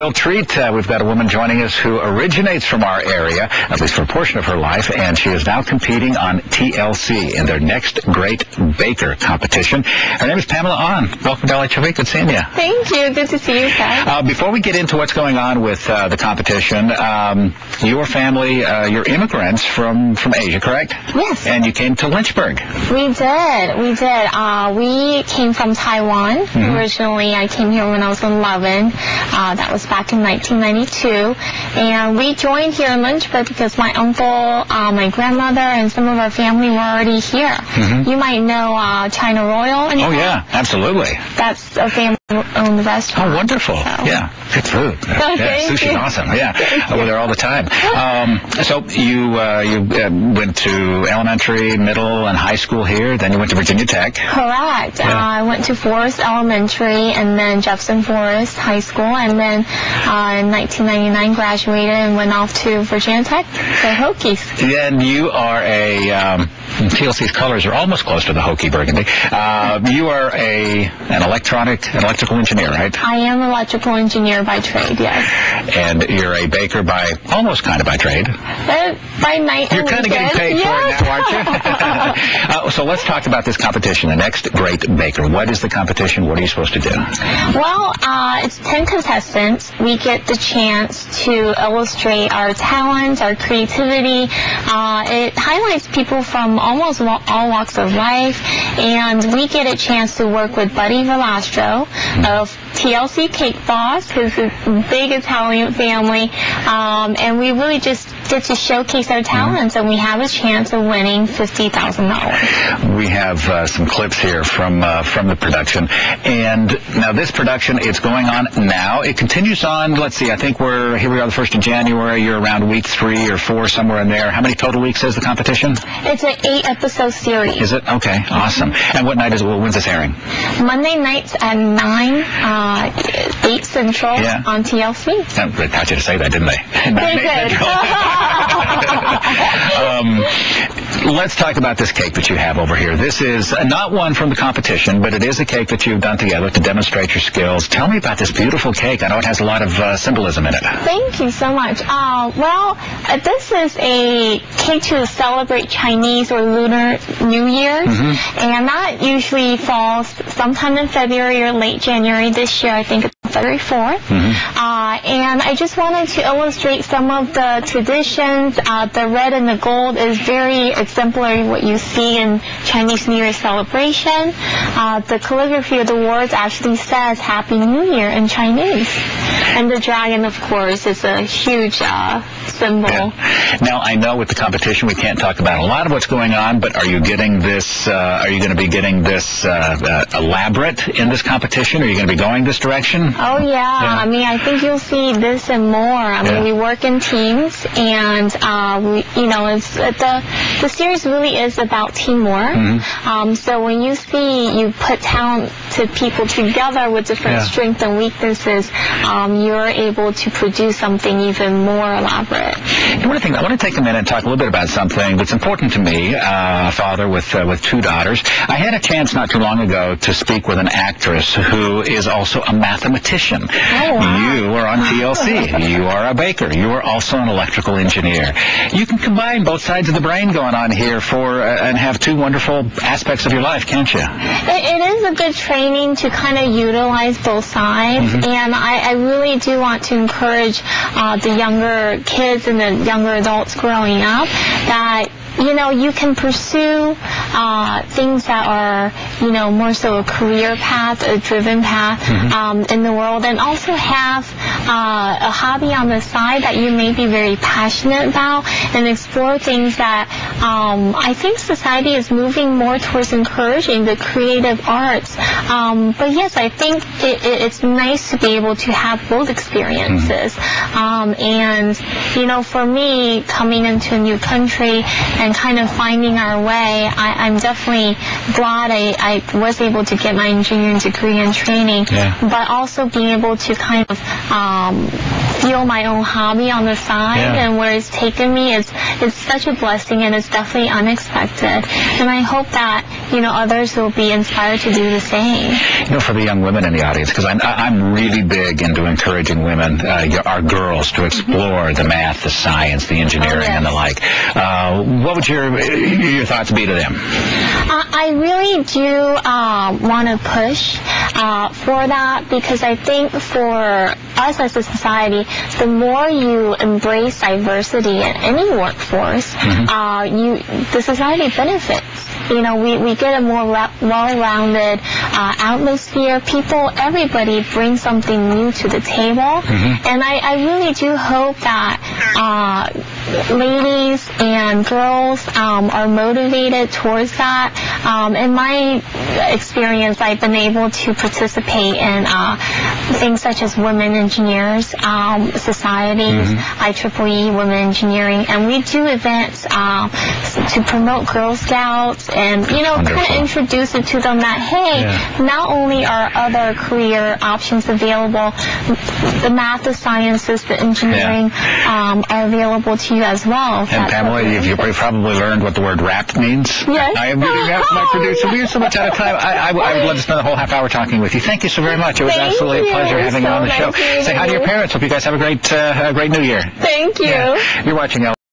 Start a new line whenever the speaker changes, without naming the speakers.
Real treat. Uh, we've got a woman joining us who originates from our area, at least for a portion of her life, and she is now competing on TLC in their next Great Baker competition. Her name is Pamela Ahn. Welcome to LHOV. Good seeing you.
Thank you. Good to see you, Pat.
Uh, before we get into what's going on with uh, the competition, um, your family, uh, you're immigrants from, from Asia, correct?
Yes.
And you came to Lynchburg.
We did. We did. Uh, we came from Taiwan
Mm-hmm.
originally. I came here when I was 11. Uh, that was back in 1992. And we joined here in Lynchburg because my uncle, uh, my grandmother, and some of our family were already here. You might know uh, China Royal.
Oh, yeah, absolutely.
That's a family-owned restaurant.
Oh, wonderful.
So-
Yeah, good food. yeah,
thank
sushi's
you.
awesome. Yeah, we're there all the time. Um, so you uh, you uh, went to elementary, middle, and high school here. Then you went to Virginia Tech.
Correct.
Yeah.
Uh, I went to Forest Elementary and then Jefferson Forest High School, and then uh, in 1999 graduated and went off to Virginia Tech for Hokies.
Then you are a um, TLC's colors are almost close to the Hokie Burgundy. Uh, you are a an electronic an electrical engineer, right?
I am electrical engineer by trade, yes.
And you're a baker by almost kind of by trade.
But by night
You're kind of getting paid
yes.
for it now, aren't you? uh, so let's talk about this competition, the next great baker. What is the competition? What are you supposed to do?
Well, uh, it's 10 contestants. We get the chance to illustrate our talents, our creativity. Uh, it highlights people from almost all walks of life, and we get a chance to work with Buddy Valastro of TLC Cake Boss, who's a big Italian family, um, and we really just get to showcase our talents, and we have a chance of winning $50,000.
We have uh, some clips here from uh, from the production, and now this production it's going on now. It continues on. Let's see. I think we're here. We are the first of January. You're around week three or four, somewhere in there. How many total weeks is the competition?
It's an eight-episode series.
Is it okay? Awesome. And what night is it? When's this airing?
Monday nights at 9, uh, 8 Central
Yeah.
on TLC.
They taught you to say that, didn't they?
Very
um, let's talk about this cake that you have over here. This is not one from the competition, but it is a cake that you've done together to demonstrate your skills. Tell me about this beautiful cake. I know it has a lot of uh, symbolism in it.
Thank you so much. Uh, well, uh, this is a cake to celebrate Chinese or Lunar New Year,
Mm-hmm.
and that usually falls sometime in February or late January. This year, I think it's February 4th.
Mm-hmm.
Uh, and I just wanted to illustrate some of the traditions. Uh, the red and the gold is very exemplary what you see in Chinese New Year celebration. Uh, the calligraphy of the words actually says Happy New Year in Chinese. And the dragon, of course, is a huge uh, symbol.
Yeah. Now, I know with the competition we can't talk about a lot of what's going on, but are you getting this, uh, are you going to be getting this uh, uh, elaborate in this competition? Are you going to be going this direction?
Oh yeah. I mean, I think you'll see this and more. I
Yeah.
mean, we work in teams, and uh, we, you know, it's uh, the the series really is about teamwork.
Mm-hmm.
Um, so when you see you put talented people together with different
Yeah.
strengths and weaknesses, um, you're able to produce something even more elaborate.
I want to think. I want to take a minute and talk a little bit about something that's important to me. Uh, father with uh, with two daughters. I had a chance not too long ago to speak with an actress who is also a mathematician.
Oh, wow.
You are on TLC. you are a baker. You are also an electrical engineer. You can combine both sides of the brain going on here for uh, and have two wonderful aspects of your life, can't you?
It, it is a good training to kind of utilize both sides, and I, I really do want to encourage uh, the younger kids and the younger adults growing up that you know you can pursue uh, things that are you know more so a career path, a driven path um, in the world, and also have uh, a hobby on the side that you may be very passionate about, and explore things that um, I think society is moving more towards encouraging the creative arts. Um, but yes, I think it, it, it's nice to be able to have both experiences. Um, and you know, for me, coming into a new country and and kind of finding our way, I, I'm definitely glad I, I was able to get my engineering degree and training,
Yeah.
but also being able to kind of um, feel my own hobby on the side
Yeah.
and where it's taken me is it's such a blessing and it's definitely unexpected. And I hope that you know others will be inspired to do the same.
You know, for the young women in the audience, because I'm, I'm really big into encouraging women, uh, our girls, to explore the math, the science, the engineering,
Oh, yes.
and the like. Uh, what would your your thoughts be to them?
Uh, I really do uh, want to push uh, for that because I think for us as a society, the more you embrace diversity in any workforce, uh, you the society benefits. You know, we, we get a more ra- well-rounded uh, atmosphere. People, everybody brings something new to the table, and I, I really do hope that uh, ladies and girls um, are motivated towards that. Um, in my experience, I've been able to participate in uh, things such as Women Engineers um, Societies, IEEE Women Engineering, and we do events um, s- to promote Girl Scouts and, you know, kind of introduce it to them that, hey,
Yeah.
not only are other career options available, the math, the sciences, the engineering um, are available to you as well.
And Pamela, you've, you've probably learned what the word wrapped means.
Yes.
I am reading that from my producer. We are so much out of time. I, I, I would love to spend the whole half hour talking with you. Thank you so very much. It was
Thank
absolutely a pleasure having you on the
nice
show. Say hi to your parents. Hope you guys have a great, uh, a great New Year.
Thank you.
You're watching